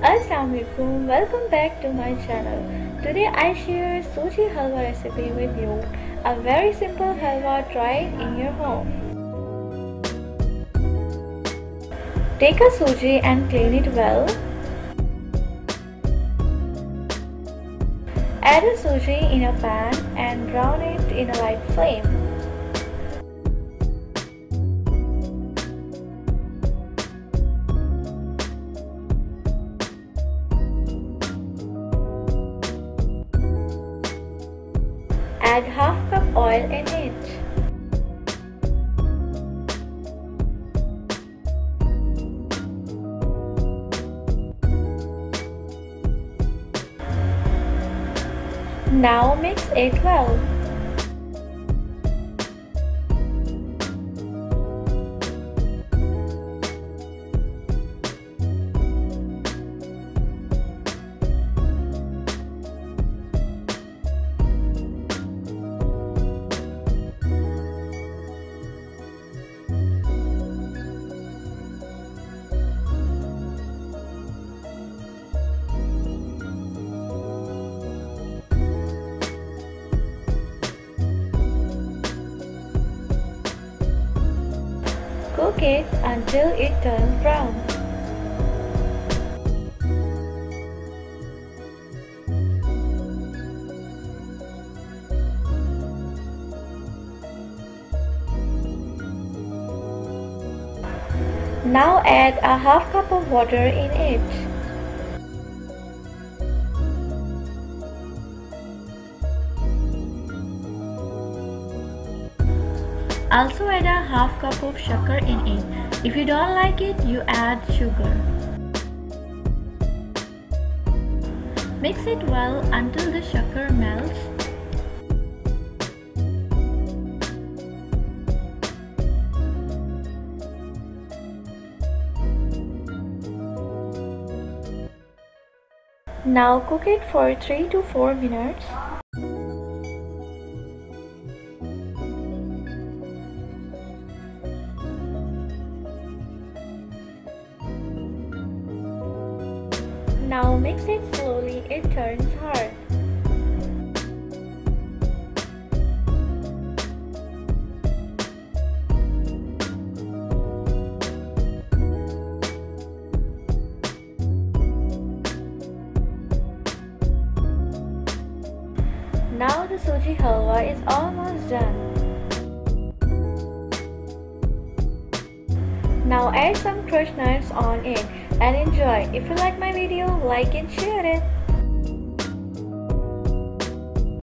Assalamualaikum. Welcome back to my channel. Today I share suji halwa recipe with you. A very simple halwa try in your home. Take a suji and clean it well. Add a suji in a pan and brown it in a light flame Add half cup oil in it. Now mix it well. Cook it until it turns brown. Now add a half cup of water in it. Also add a half cup of sugar in it. If you don't like it, you add sugar. Mix it well until the sugar melts. Now cook it for 3 to 4 minutes. Now mix it slowly, it turns hard. Now the suji halwa is almost done. Now add some crushed nuts on it and enjoy. If you like my video, like and share it.